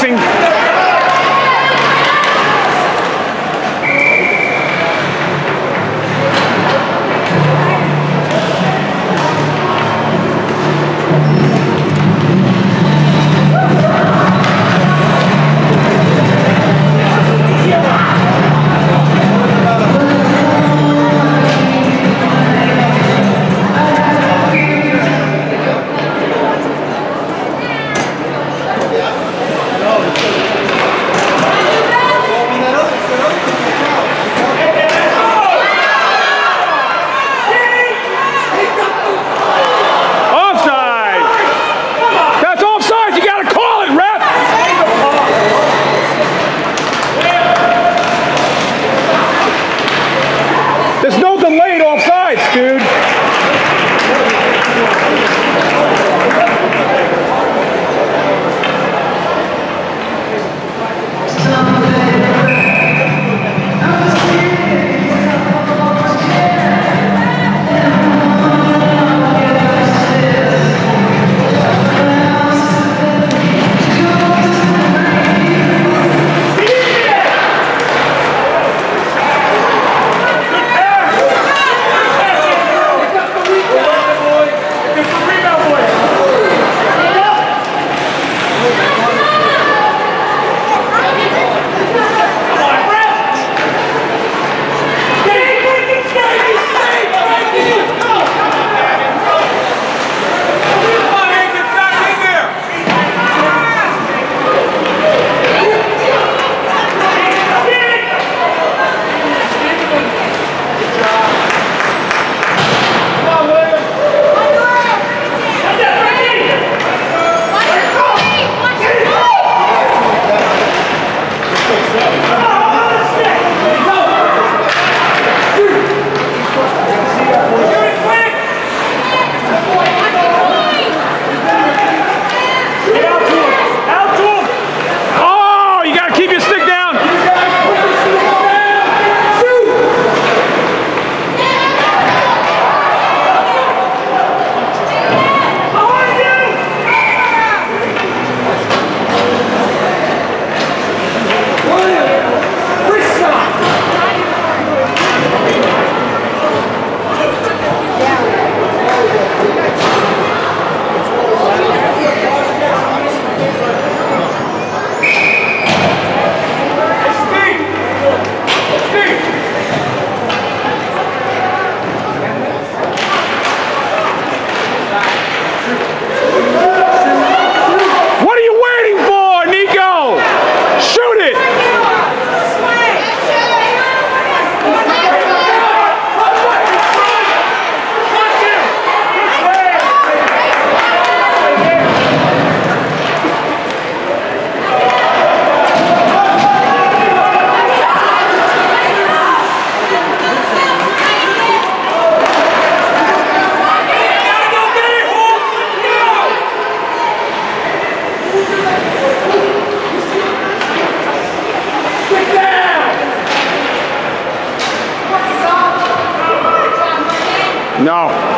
boxing. Dude. No.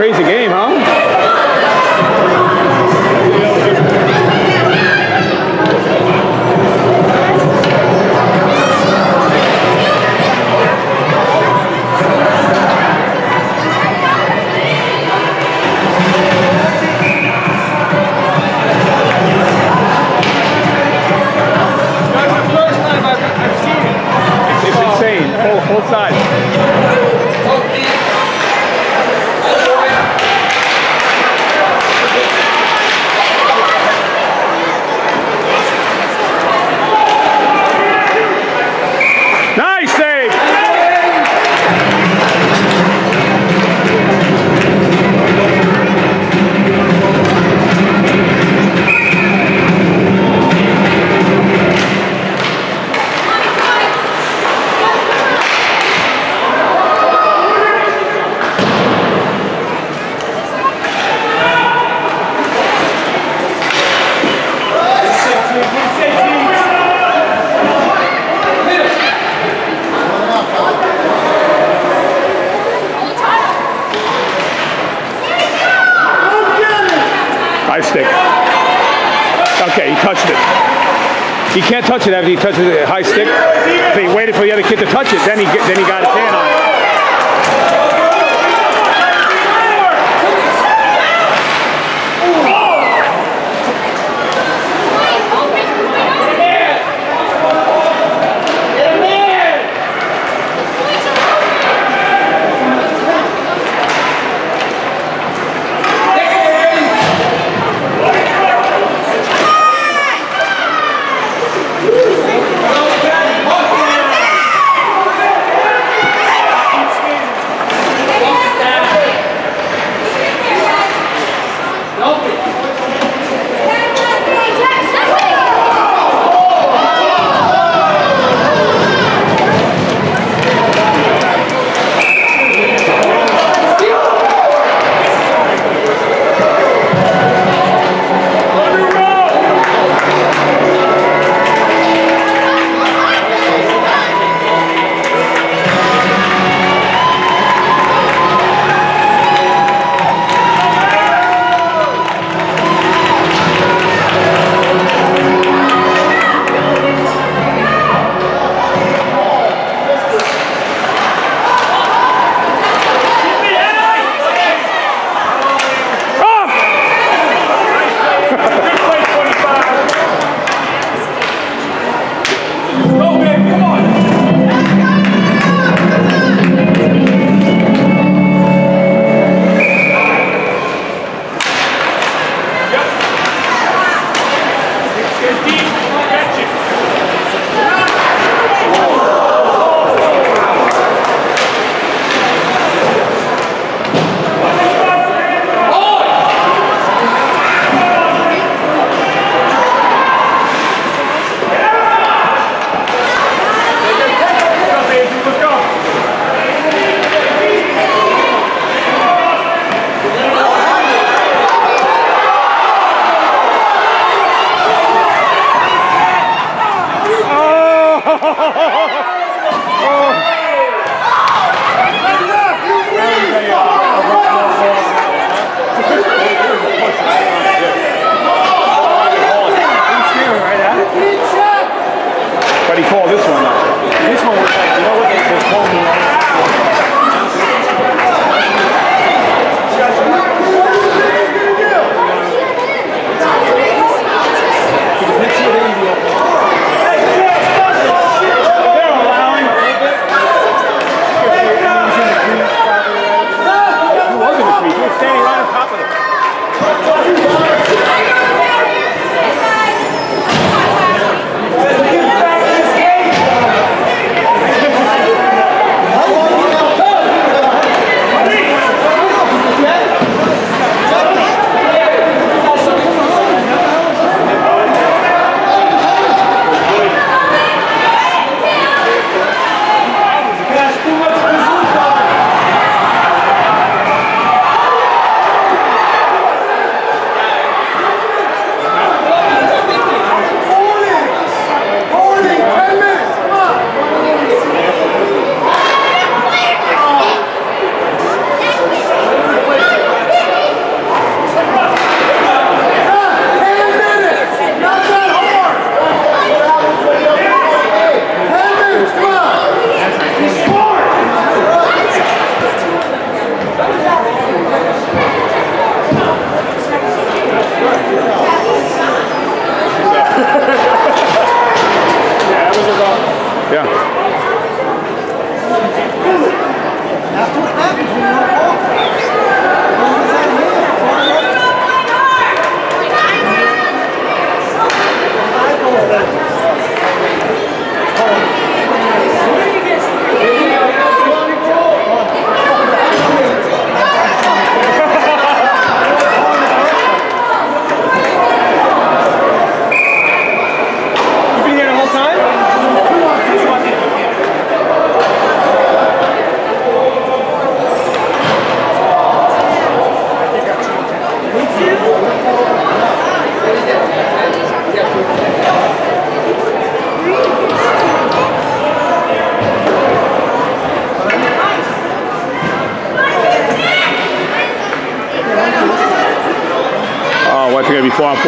crazy game, huh? touch it after he touches the high stick. They he waited for the other kid to touch it. Then he then he got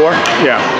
gonna be four on four? Yeah.